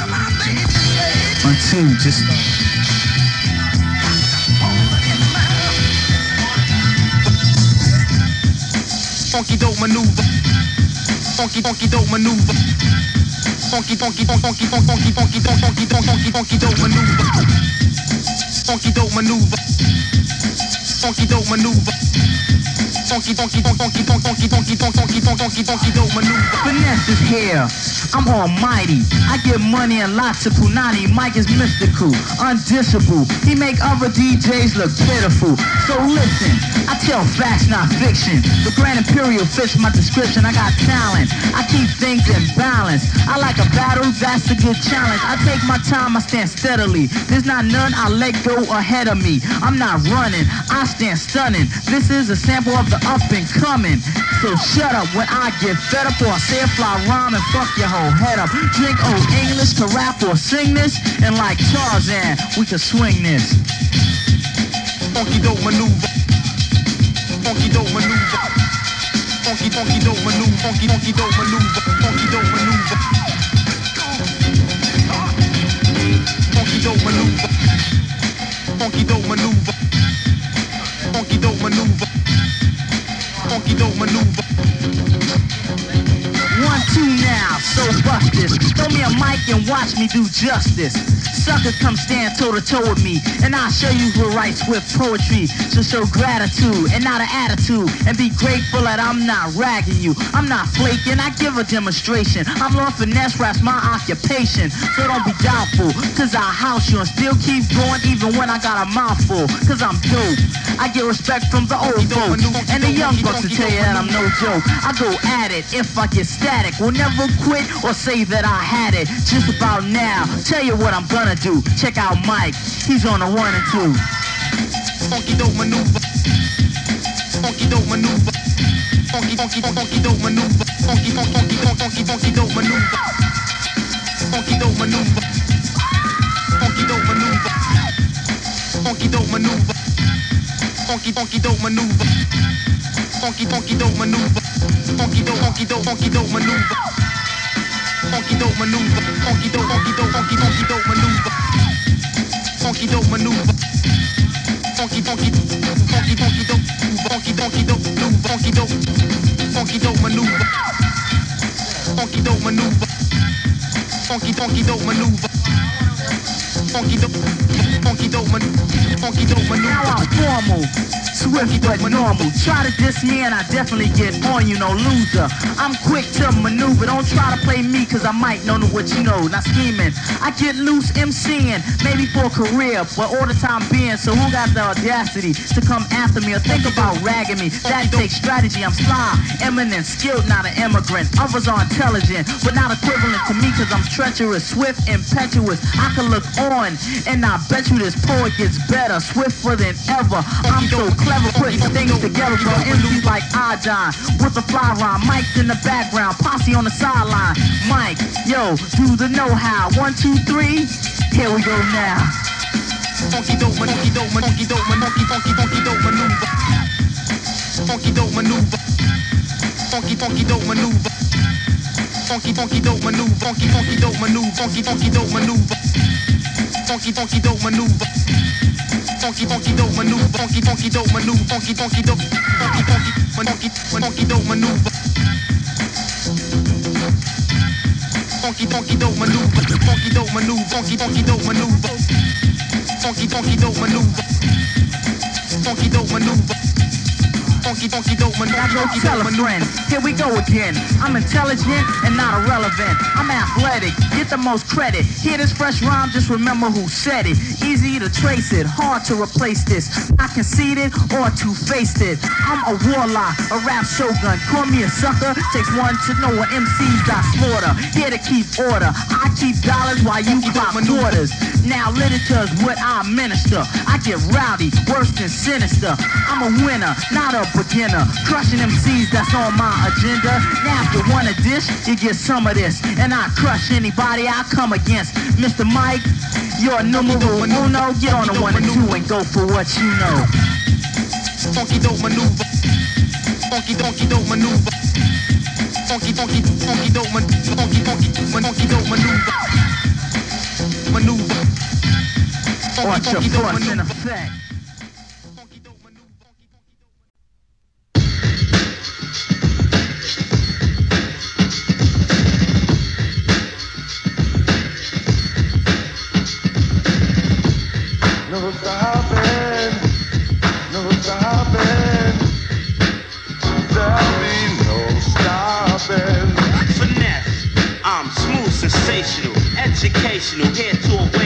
One, team just. Funky dope maneuver. Funky funky dope maneuver. Funky funky funky funky funky funky funky funky funky funky dope maneuver. Funky dope maneuver. Funky dope maneuver. Funky funky funky funky funky funky funky funky funky dope maneuver. Finesse is here. I'm almighty. I get money and lots of punani. Mike is mystical, undissable. He make other DJs look pitiful. So listen, Tell facts, not fiction. The Grand Imperial fits my description. I got talent. I keep things in balance. I like a battle, that's a good challenge. I take my time, I stand steadily. There's not none I let go ahead of me. I'm not running, I stand stunning. This is a sample of the up and coming. So shut up when I get fed up or I say a fly rhyme and fuck your whole head up. Drink old English to rap or sing this, and like Tarzan, we can swing this. Funky dope maneuver. Funky dope maneuver. Funky funky dope maneuver. Funky funky dope maneuver. Funky dope maneuver. Funky dope maneuver. Funky dope maneuver. Funky dope maneuver. Funky dope maneuver. One, two now, so bust this. Throw me a mic and watch me do justice. Sucker, come stand toe to toe with me, and I'll show you who writes with poetry. So show gratitude and not an attitude, and be grateful that I'm not ragging you. I'm not flaking, I give a demonstration. I'm Lord Finesse, rap's my occupation. So don't be doubtful, cause I house you and still keep going even when I got a mouthful. Cause I'm dope. I get respect from the old folks, and the young bucks will tell you that I'm no joke. I go at it if I get static. Will never quit or say that I had it. Just about now, tell you what I'm gonna do. Check out Mike, he's on the one and two. Funky dope maneuver. Funky dope maneuver. Funky funky funky dope maneuver. Funky funky funky funky funky dope maneuver. Funky dope maneuver. Funky dope maneuver. Funky dope maneuver. Funky funky dope maneuver. Funky funky dope maneuver. Funky dope funky dope funky dope maneuver. Funky dope maneuver. Funky dope funky dope funky funky dope maneuver. Funky dope maneuver. Funky funky funky funky dope funky funky dope funky dope funky dope maneuver. Funky dope maneuver. Funky funky dope maneuver. Funky dope funky dope man funky dope man. Now I'm formal, swift but normal. Try to diss me and I definitely get on you, no loser. I'm quick to maneuver, don't try to play me cause I might know what you know, not scheming. I get loose MCing, maybe for a career, but all the time being, so who got the audacity to come after me or think about ragging me? That takes strategy, I'm sly, eminent, skilled, not an immigrant. Others are intelligent, but not equivalent to me cause I'm treacherous, swift, impetuous. I can look on, and I bet you this poet gets better, swifter than ever. I'm so clever putting things together, bro. MCs like Ajahn with a fly rhyme, Mike's in the background, posse on the sideline. Mike, yo, do the know-how. One, two, three, here we go now. Funky dope funky dope funky dope funky funky funky dope maneuver. Funky dope maneuver. Funky funky dope maneuver. Funky funky dope maneuver. Funky funky dope maneuver. Funky funky dope maneuver. Funky funky dope maneuver. Funky funky dope maneuver. Funky funky dope maneuver. Funky funky dope. Funky funky funky funky dope maneuver. Funky funky dope maneuver. Funky dope maneuver. Funky funky dope maneuver. Funky funky dope maneuver. Funky dope maneuver. Funky funky dope a friend. Here we go again. I'm intelligent and not irrelevant. I'm athletic. Get the most credit. Hear this fresh rhyme, just remember who said it. Easy to trace it, hard to replace this. I conceited or two-faced it. I'm a warlock, a rap shogun. Call me a sucker. Takes one to know what MCs got slaughter. Here to keep order. I keep dollars while you pop quarters. Now literature's what I minister. I get rowdy, worse than sinister. I'm a winner, not a beginner. Crushing MCs, that's on my agenda. Now if you want a dish, you get some of this. And I crush anybody I come against. Mr. Mike, you're numero uno. Get on the one and two and go for what you know. Funky dope maneuver. Funky funky dope maneuver. Funky funky funky dope. Funky funky funky dope maneuver. Archer funky dope force in maneuver. effect. Funky dope maneuver. Funky, funky dope. No stopping, no stopping. There'll be no stopping. Finesse, I'm smooth, sensational, educational, here to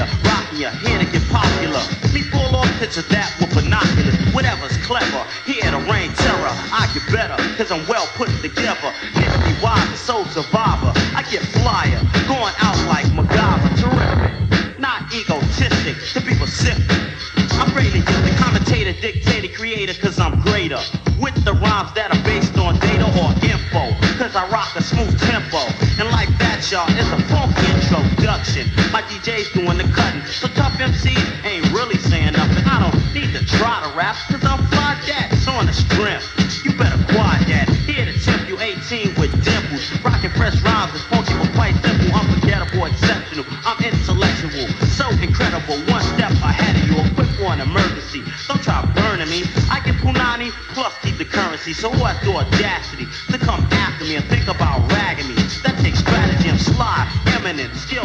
of rocking you, here to get popular. Me pull off pictures that with binoculars, whatever's clever, here to reign terror. I get better, cause I'm well put together. Nifty, wise, a soul survivor. I get flyer, going out like MacGyver, terrific. Not egotistic, to be specific. I'm greater, you the commentator, dictator, creator, cause I'm greater. With the rhymes that are based on data or info, cause I rock a smooth tempo. And like that, y'all, it's a funky introduction. My DJ's doing the cutting, so tough MCs ain't really saying nothing. I don't need to try to rap, cause I'm fly that's on the strength. You better quiet that. Here to tempt you 18 with dimples. Rockin' fresh rhymes is funky but quite simple. Unforgettable, exceptional. I'm intellectual, so incredible. One step ahead of you, equipped for an emergency. Don't try burning me. I get punani plus keep the currency. So who has the audacity to come after me and think about ragging me? That takes strategy and sly, eminent, skilled,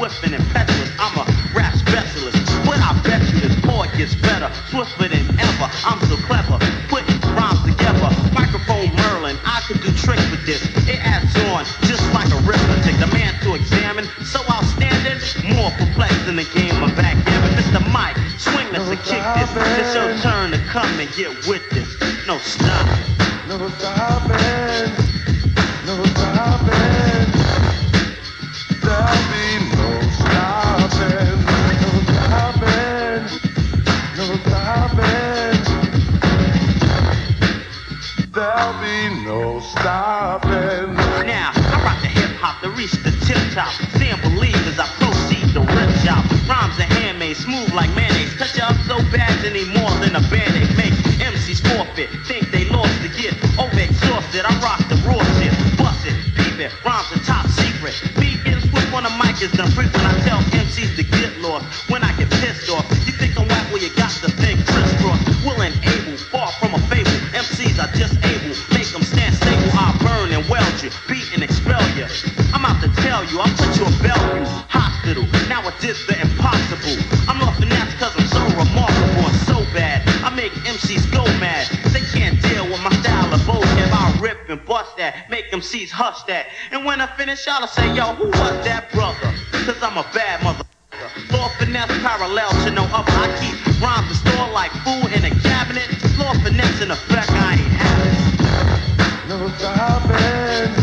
swift and impetuous. I'm a rap specialist. But I bet you this poet gets better, swifter than ever. I'm so clever, putting rhymes together. Microphone Merlin, I could do tricks with this. It adds on just like a arithmetic. The man to examine, so outstanding, more perplexed than the game of backgammon. Mr. Mike, swing this and kick this. It's your turn to come and get with this. No stop. No stopping, need more than a band-aid. Make MCs forfeit, think they lost the gift. Over oh, exhausted, I rock the raw shit. Bust it, peep it, rhymes are top secret. Getting swift on the mic is done frequent. I tell MCs to get lost when I did the impossible. I'm off finesse cause I'm so remarkable and so bad. I make MCs go mad. They can't deal with my style of vocab. I rip and bust that, make them MCs hush that. And when I finish, y'all say, yo, who was that brother? Cause I'm a bad mother. Lord Finesse parallel to no other. I keep rhymes in store like food in a cabinet. Lord Finesse in effect, I ain't having. No stopping,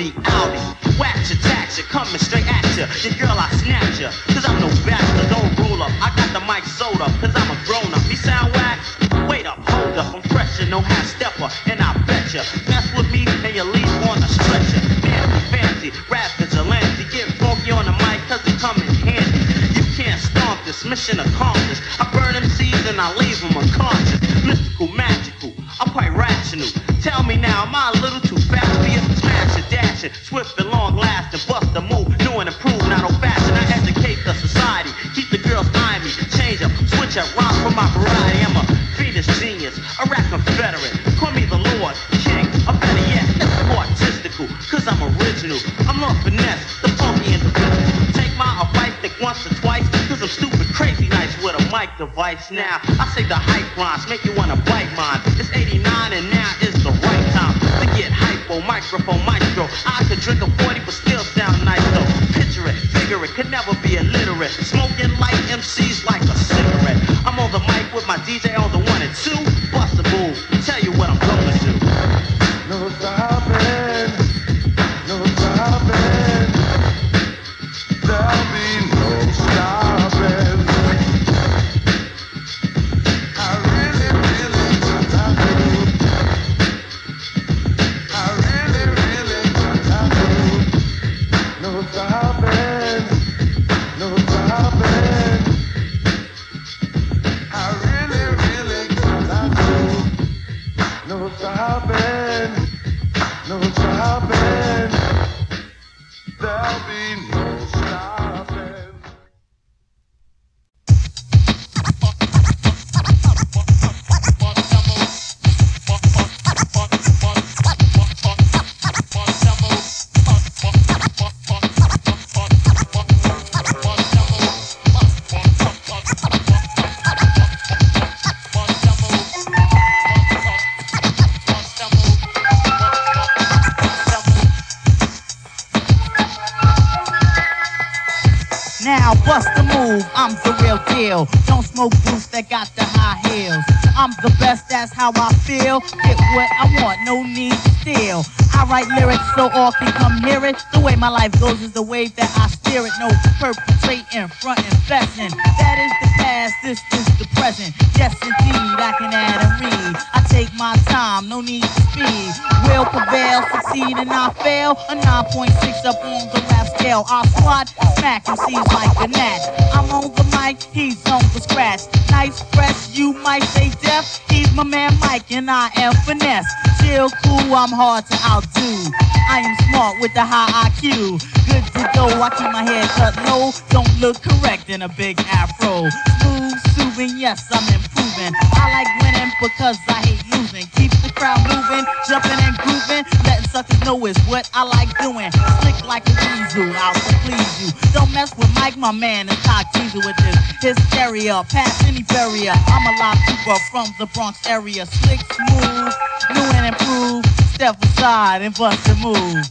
be outy. Wax your tax you, coming straight at ya. Your girl, I snatch ya. Cause I'm no bachelor, don't rule up. I got the mic sold up, cause I'm a grown up. Me sound whack? Wait up, hold up, I'm fresh and no half stepper. And I bet ya, mess with me and you leave on a stretcher. Fancy, fancy, rap vigilante. Get funky on the mic cause it come in handy. You can't stomp this mission accomplished. It, swift and long lasting, bust a move, new and improved, not old fashioned. I educate the society, keep the girls eyeing me, change up, switch up, rhyme for my variety. I'm a fetus genius, a rap confederate. Call me the Lord, King, or better yet, it's more artistical, cause I'm original. I'm Lord Finesse, the funky individual. Take my advice, think once or twice, cause I'm stupid, crazy nice with a mic device. Now, I say the hype rhymes, make you wanna bite mine. It's 89 and now is hypo, microphone, maestro. I could drink a 40 but still sound nice though. Picture it, figure it, could never be illiterate. Smoking like MCs like a cigarette. I'm on the mic with my DJ on the perpetrating, front and flexing. That is the past, this is the present. Yes, indeed, I can add and read. I take my time, no need to speed. Will prevail, succeed and not fail. A 9.6 up on the scale. Our squad smack MCs like a gnat. I'm on the mic, he's on the scratch. Nice, fresh, you might say deaf. He's my man Mike and I am finesse. Chill, cool, I'm hard to outdo. I am smart with the high IQ. Good to go, I keep my hair cut low. Don't look correct in a big afro. Smooth, soothing, yes, I'm improving. I like winning because I hate losing. Keep crowd moving, jumping and grooving. Letting suckers know it's what I like doing. Slick like a weasel, I'll please you. Don't mess with Mike, my man, and talk teaser with this hysteria. Past any barrier, I'm a trooper from the Bronx area. Slick, smooth, new and improved. Step aside and bust a move.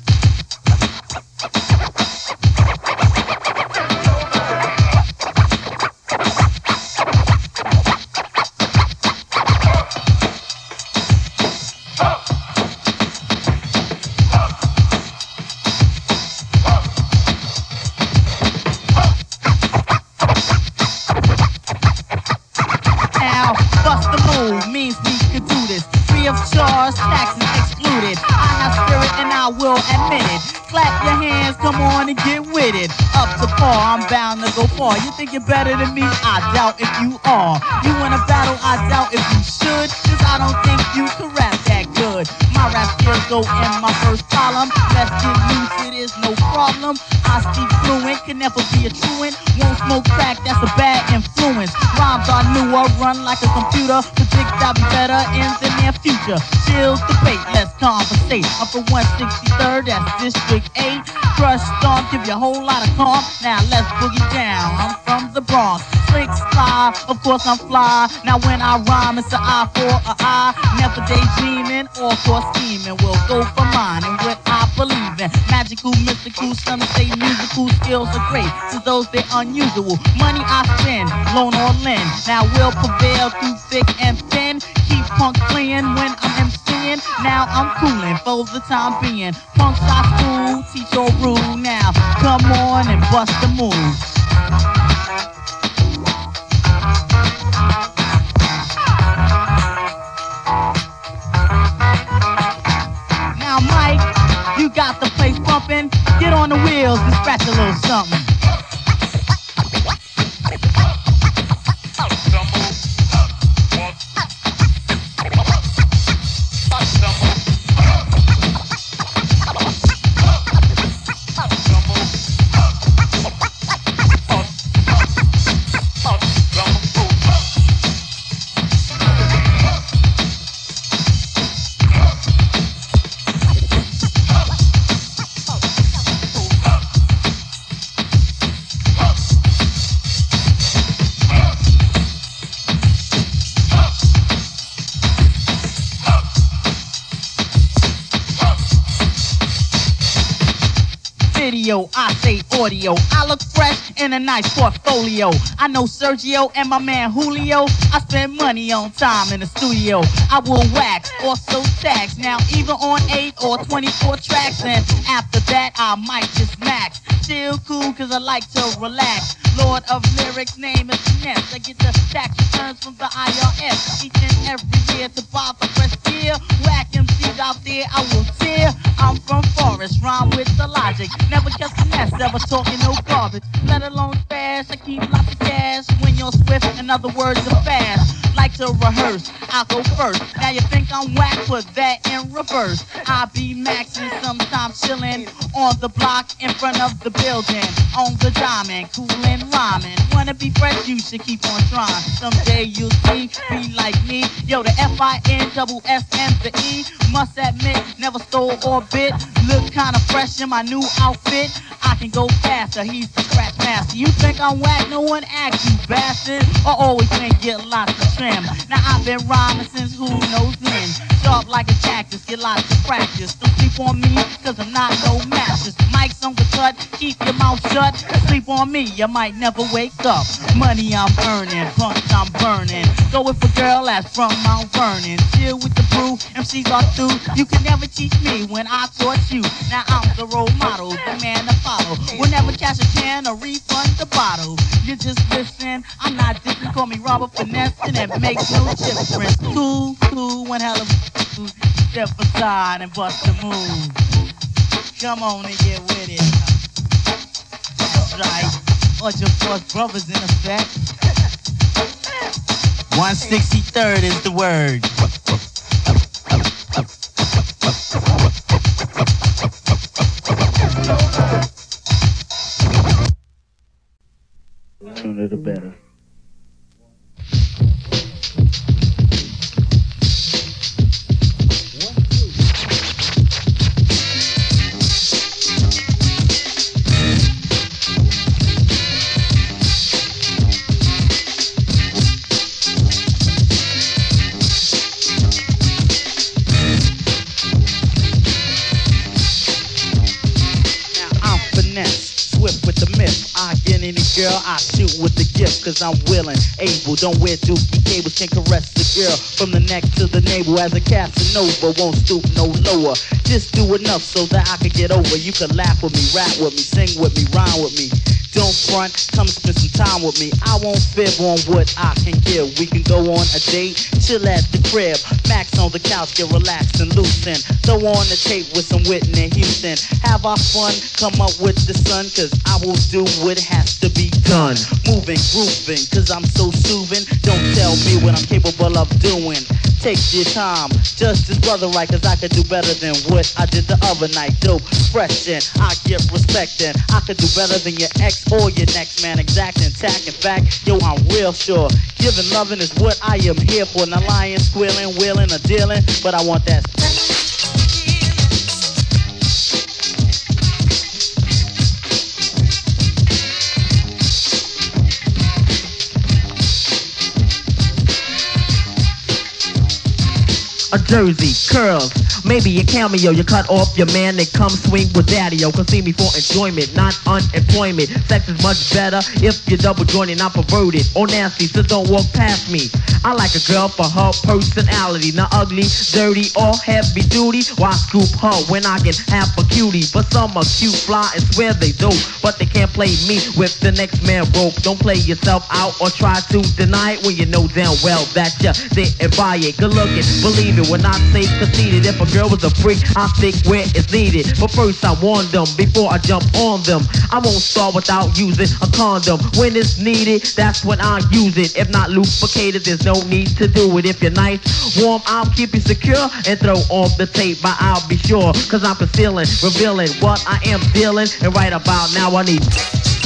Far. You think you're better than me? I doubt if you are. You wanna battle? I doubt if you should. Cause I don't think you can rap that good. My rap skills go in my first column. Let's get loose, it is no problem. I speak fluent, can never be a truant. Won't smoke crack, that's a bad. Are run like a computer. Predict be better in the near future. Chill, debate, let's conversate. I'm from 163rd, that's District 8. Crush, stomp, give you a whole lot of calm. Now let's boogie down. I'm from the Bronx. Slick, fly, of course I'm fly. Now when I rhyme, it's an eye for an eye. Never daydreaming or for scheming. We'll go for mine and what I believe in. Magical, mystical, some say musical skills are great. To those they're unusual. Money I spend, loan or lend. Now will prevail through thick and thin. Keep punk playing when I'm MCing. Now I'm cooling for the time being. Punk shot school, teach your rule. Now come on and bust the move. Got the place pumping. Get on the wheels and scratch a little something. Video, I say audio. I look fresh in a nice portfolio. I know Sergio and my man Julio. I spend money on time in the studio. I will wax, also tax. Now even on 8 or 24 tracks. And after that, I might just max. Chill cool, cause I like to relax. Lord of lyrics, name is Finesse. I get the tax returns from the IRS each and every year to buy for fresh gear. Whack MC out there, I will tear. I'm from Forest, rhyme with the logic. Never the nest, ever talking no garbage. Let alone fast, I keep lots of gas. When you're swift, in other words, I'm fast. Like to rehearse, I'll go first. Now you think I'm whack, put that in reverse. I be maxing, sometimes chilling on the block in front of the building. On the diamond, coolin' rhyming. Wanna be fresh, you should keep on trying. Someday you'll see, be like me. Yo, the F-I-N double S-M the E. Must admit, never stole or bit. Look kinda fresh in my new outfit. I can go faster, he's the scratch master. You think I'm whack, no one asked you, bastard. I always can get lots of trim. Now I've been rhyming since who knows when. Sharp like a cactus, get lots of practice. Don't sleep on me, cause I'm not no mattress. Mike's on the cut, keep your mouth shut. Sleep on me, you might never wake up. Money I'm earning, punks I'm burning. Go with a girl that's from Mount Vernon. Chill with the brew, MCs are through. You can never teach me when I taught you. Now I'm the role model, the man to follow. Will never cash a can or refund the bottle. You just listen, I'm not different. Call me Robert Finesse, and it makes no difference. Cool, cool, one hell of a. Step aside and bust a move. Come on and get with it. That's right. Bunch of force brothers in effect. 163rd is the word. Tune it better. Cause I'm willing, able. Don't wear dookie cables, can caress the girl from the neck to the navel as a Casanova. Won't stoop no lower. Just do enough so that I can get over. You can laugh with me, rap with me, sing with me, rhyme with me. Don't front, come spend some time with me. I won't fib on what I can give. We can go on a date, chill at the crib. Max on the couch, get relaxed and loosen. Throw on the tape with some Whitney Houston. Have our fun, come up with the sun, cause I will do what has to be done. Moving, grooving, cause I'm so soothing. Don't tell me what I'm capable of doing. Take your time, just as brother right, cause I could do better than what I did the other night. Dope, fresh and I get respect and I could do better than your ex or your next man. Exact and tack. In fact, yo, I'm real sure. Giving loving is what I am here for. Not lying, squealing, wheeling, or dealing, but I want that. A jersey, curls, maybe a cameo. You cut off your man, they come swing with daddy-o. See me for enjoyment, not unemployment. Sex is much better if you're double jointed, not perverted or nasty. So don't walk past me. I like a girl for her personality, not ugly, dirty, or heavy duty. Why scoop her when I can have a cutie? But some are cute, fly, and swear they dope, but they can't play me with the next man rope. Don't play yourself out or try to deny it when you know damn well that you didn't buy it. Good looking, believe it when I say conceited. If a girl was a freak, I stick where it's needed. But first I warn them before I jump on them. I won't start without using a condom. When it's needed, that's when I use it. If not lubricated, there's no need to do it. If you're nice, warm, I'll keep you secure and throw off the tape, but I'll be sure. Cause I'm concealing, revealing what I am dealing. And right about now I need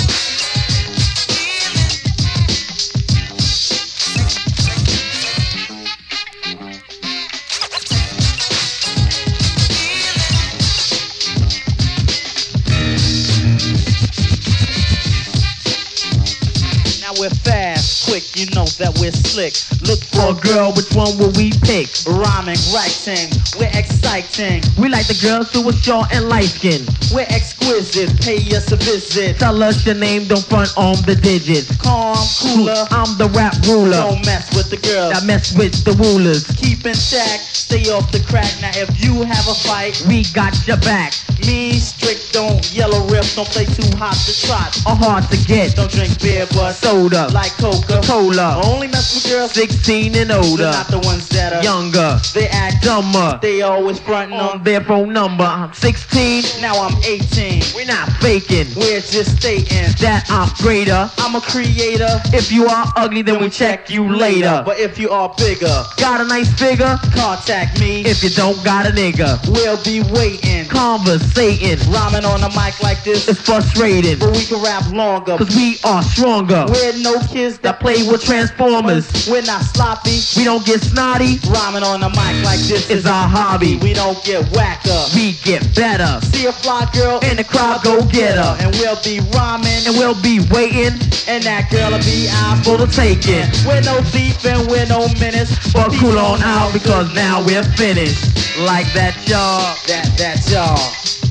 you know that we're slick. Look for a girl, which one will we pick? rhyming, writing, we're exciting, We like the girls who are short and light skinned. we're exquisite. Pay us a visit. Tell us your name, don't front on the digits. Calm, cooler, I'm the rap ruler don't mess with the girls. I mess with the rulers. Keep in check, stay off the crack. Now if you have a fight, We got your back, me strict, don't yellow rip, don't play too hot to trot. are hard to get. Don't drink beer, but Soda soda, like Coca cola. Only mess with girls 16 and They're older, not the ones that are younger, They act dumber. They always frontin' On on their phone number, I'm 16. Now I'm 18 We're not faking We're just stating that I'm greater. I'm a creator If you are ugly, then we check you later. But if you are bigger Got a nice figure? Contact me If you don't got a nigga, We'll be waiting conversating. Rhyming on a mic like this It's frustrating, But we can rap longer cause we are stronger. We're no kids That play with transformers. We're not sloppy We don't get snotty, Rhyming on the mic like this it's our hobby. We don't get whacked up We get better, See a fly girl and the crowd go get her. And we'll be rhyming And we'll be waiting And that girl'll be out for the taking. We're no thief and we're no menace But cool on out because now we're finished. Like that, y'all. That, that y'all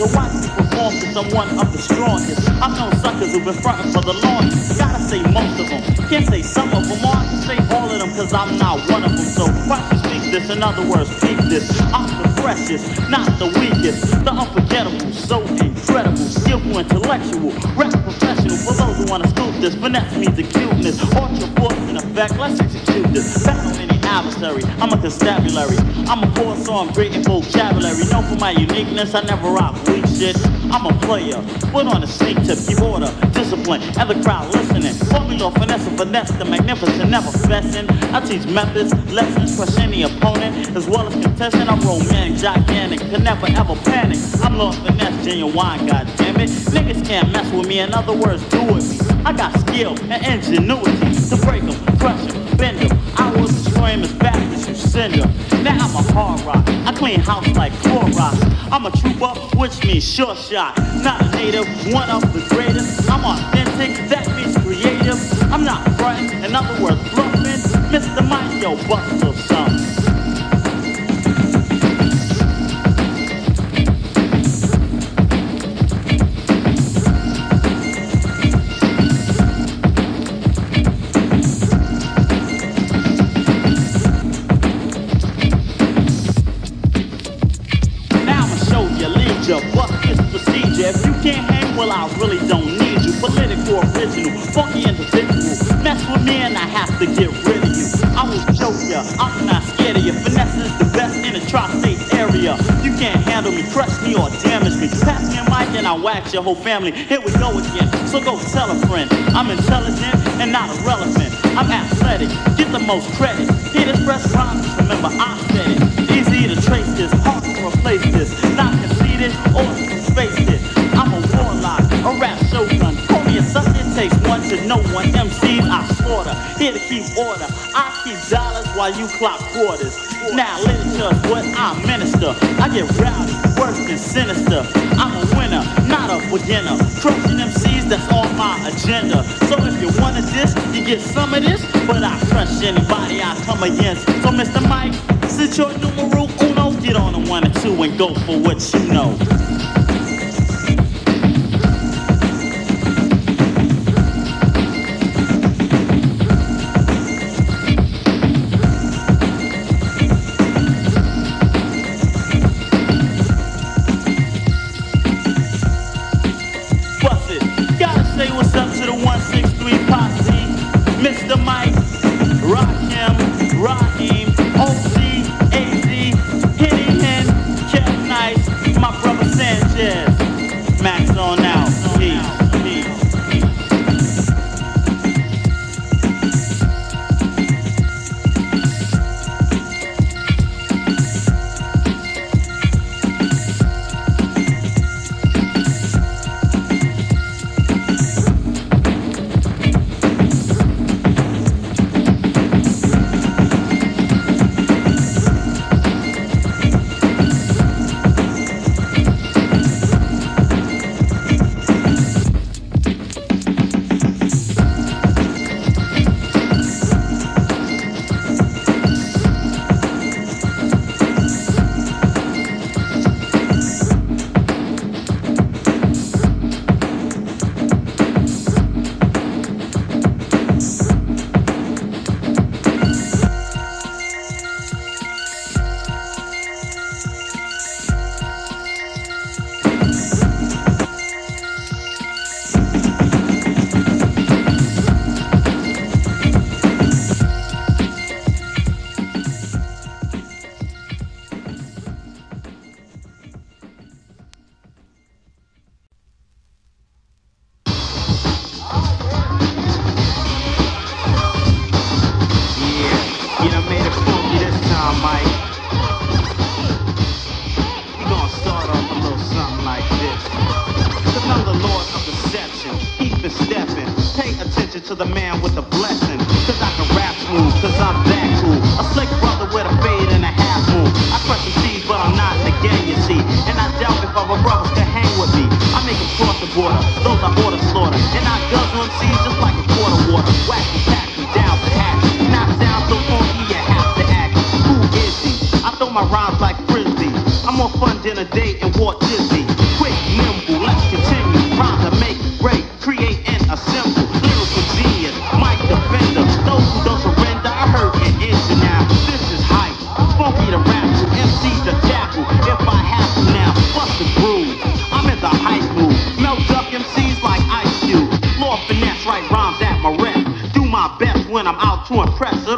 So watch me perform to someone of the strongest. I've known suckers who've been frontin' for the longest. Gotta say most of them, can't say some of them, or I can say all of them, cause I'm not one of them. So watch me speak this, in other words, speak this. I'm the freshest, not the weakest, the unforgettable, so incredible, skillful, intellectual, rap professional. For those who wanna scoop this, finesse means the cuteness. Ultra force in effect, let's execute this. Battle any adversary, I'm a constabulary. I'm a poet, so I'm great in vocabulary. Known for my uniqueness, I never rock weak shit. I'm a player, put on a sneak tip, keep order, discipline, and the crowd listening. Formula, finesse, and finesse, the magnificent, never fessing. I teach methods, lessons, crush any opponent, as well as contestant. I'm romantic, gigantic, can never ever panic. I'm Lord Finesse, genuine, goddammit. Niggas can't mess with me, in other words, do it. I got skill and ingenuity to break them, crush them, them. I will destroy him as fast as you send him. Now I'm a hard rock, I clean house like Clorox. I'm a trooper, which means sure shot. Not a native, one of the greatest. I'm authentic, that means creative. I'm not frontin', in other words, bluffing. Mr. Mike, yo, bust a something. Wax your whole family. Here we go again, so go tell a friend. I'm intelligent and not irrelevant. I'm athletic, get the most credit. Hit this press rhymes, remember I said it. Easy to trace this, hard to replace this. Not conceited or to space it. I'm a warlock, a rap shogun. Call me a sucker, it takes one to know one. MCs I slaughter, here to keep order. I keep dollars while you clock quarters. Now literature is what I minister. I get rowdy, worse than sinister. I'm a a beginner. Crushing MCs, that's on my agenda. So if you wanna this, you get some of this. But I crush anybody I come against. So Mr. Mike, since your numero uno, get on the one or two and go for what you know. To the man with the blessing. Cause I can rap smooth, cause I'm that cool. A slick brother with a fade and a half moon. I crush the seeds, but I'm not the game, you see. And I doubt if other brothers can hang with me. I make them cross the border, those I order slaughter. And I guzzle them seeds just like a quart of water. Whack and pack down to hack. Not sound so funky, you have to act. Who is he? I throw my rhymes like frisbee. I'm more fun than a day in Walt Disney.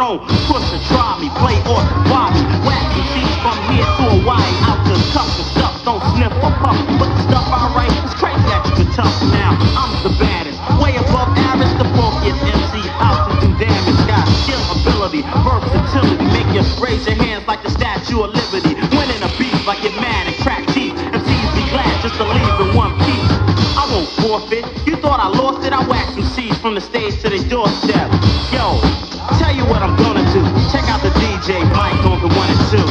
Impress. Push or try me, play or defy me. Whack MCs from here to Hawaii, out to tough and stuff. Don't sniff or puff, but the stuff I write is crazy extra tough. Now I'm the baddest, way above average, the funkiest MC out to do damage. Got skill, ability, versatility, make you raise your hands like the Statue of Liberty. Winning a beat like you're mad and crack teeth. MCs be glad just to leave in one piece. I won't forfeit. You thought I lost it? I whacked some seeds from the stage to the doorstep. Mike on the one and two.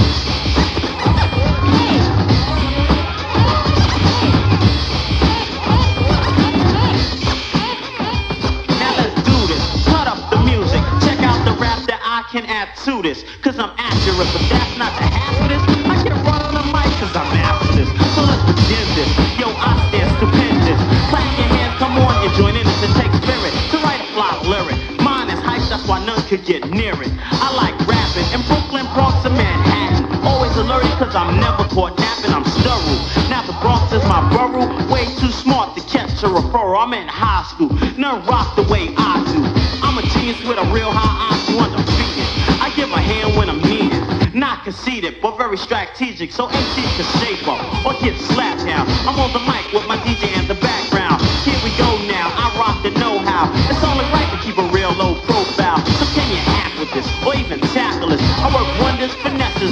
Now let's do this. Cut up the music. Check out the rap that I can add to this. Cause I'm accurate, but that's not the half of this. I can run on the mic cause I'm after this. So let's begin this. Yo, I stand stupendous. Clap your hands, come on and join in. It takes spirit to write a fly lyric. Mine is hype, that's why none could get near it. I like living in Brooklyn, Bronx, and Manhattan. Always alert cause I'm never caught napping, I'm sterile. Now the Bronx is my borough, way too smart to catch a referral. I'm in high school, none rock the way I do. I'm a genius with a real high IQ, undefeated. I give a hand when I'm needed. Not conceited, but very strategic, so MCs can shape up or get slapped down. I'm on the mic with my DJ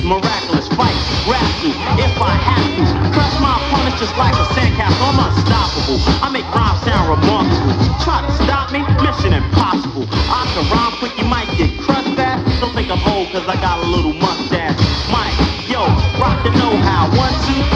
miraculous, fight, wrestle, if I have to. Crush my opponents just like a sandcastle, I'm unstoppable. I make rhymes sound remarkable. Try to stop me, mission impossible. I can rhyme quick, you might get crushed fast. Don't think I'm old, cause I got a little mustache. Mike, yo, rock the know-how. One, two,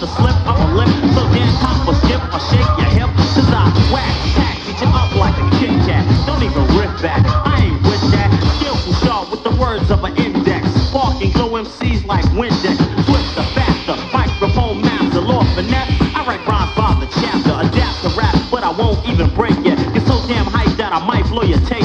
with the slip of a lip. So damn top or skip or shake your hip. Cause I whack, tack, eat you up like a Kit Kat. Don't even rip back. I ain't with that. Skillful sharp with the words of an index. Sparking glow MCs like Windex. Twist the faster, microphone master, Lord Finesse. I write rhymes by the chapter, adapt to rap, but I won't even break it. Get so damn hyped that I might blow your tape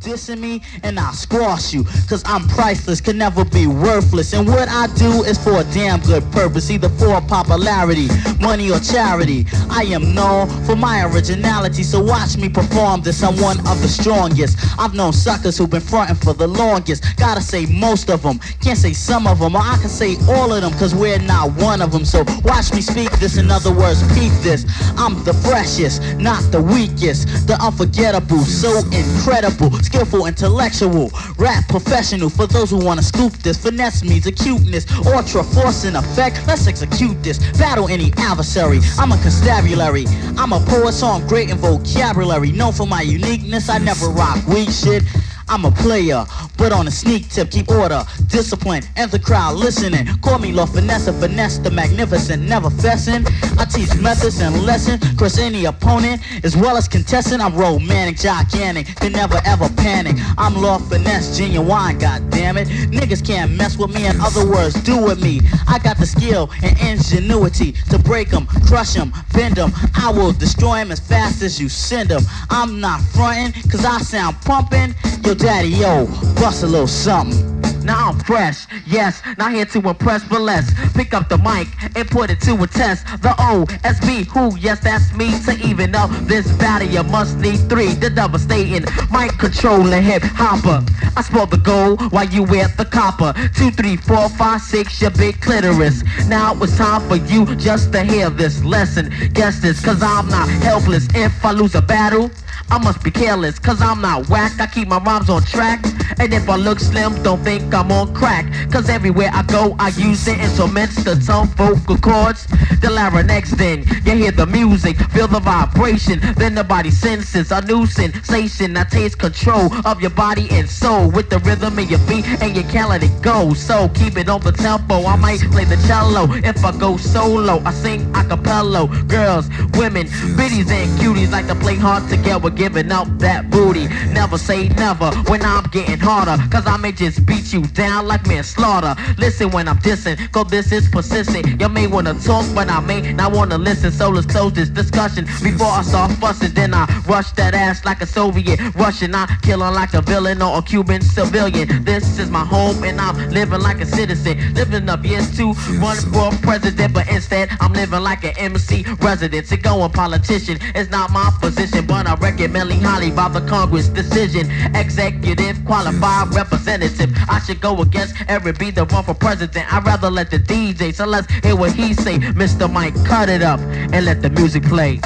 dissing me and I'll squash you. Cause I'm priceless, can never be worthless. And what I do is for a damn good purpose. Either for popularity, money, or charity. I am known for my originality. So watch me perform this. I'm one of the strongest. I've known suckers who've been fronting for the longest. Gotta say most of them. Can't say some of them. Or I can say all of them. Cause we're not one of them. So watch me speak this. In other words, peep this. I'm the freshest, not the weakest. The unforgettable, so incredible, skillful, intellectual, rap professional. For those who wanna scoop this, finesse means acuteness, ultra force in effect. Let's execute this, battle any adversary. I'm a constabulary. I'm a poet, so I'm great in vocabulary. Known for my uniqueness, I never rock weak shit. I'm a player, but on a sneak tip, keep order, discipline, and the crowd listening. Call me Lord Finesse, finesse the magnificent, never fessing. I teach methods and lessons, cross any opponent, as well as contestant. I'm romantic, gigantic, can never ever panic. I'm Lord Finesse, genuine, god damn it. Niggas can't mess with me, in other words, do with me. I got the skill and ingenuity to break them, crush them, bend them. I will destroy them as fast as you send them. I'm not fronting, cause I sound pumping. Daddy, yo, bust a little something. Now I'm fresh, yes, not here to impress, but let's pick up the mic and put it to a test. The O, S, B, who, yes, that's me. To even up this battle, you must need three. The devastating mic controlling hip hopper. I spell the gold while you wear the copper. Two, three, four, five, six, your big clitoris. Now it's time for you just to hear this lesson. Guess this, cause I'm not helpless. If I lose a battle, I must be careless, cause I'm not whack. I keep my rhymes on track. And if I look slim, don't think I'm on crack. Cause everywhere I go, I use the instruments, the tone vocal cords, the larynx. Then you hear the music, feel the vibration. Then the body senses a new sensation. I taste control of your body and soul with the rhythm in your feet and you can't let it go. So keep it on the tempo. I might play the cello if I go solo. I sing a cappella. Girls, women, biddies and cuties like to play hard to get with giving up that booty. Never say never when I'm getting harder, cause I may just beat you down like manslaughter. Listen when I'm dissing, cause this is persistent. You may wanna talk, but I may not wanna listen. So let's close this discussion before I start fussing. Then I rush that ass like a Soviet Russian. I killing like a villain or a Cuban civilian. This is my home and I'm living like a citizen. Living up years to run for president, but instead I'm living like an MC resident. To go a politician is not my position, but I recommend highly by the Congress decision. Executive qualified representative. I should go against Eric B. the run for president. I'd rather let the DJ, so let's hear what he say. Mr. Mike, cut it up and let the music play.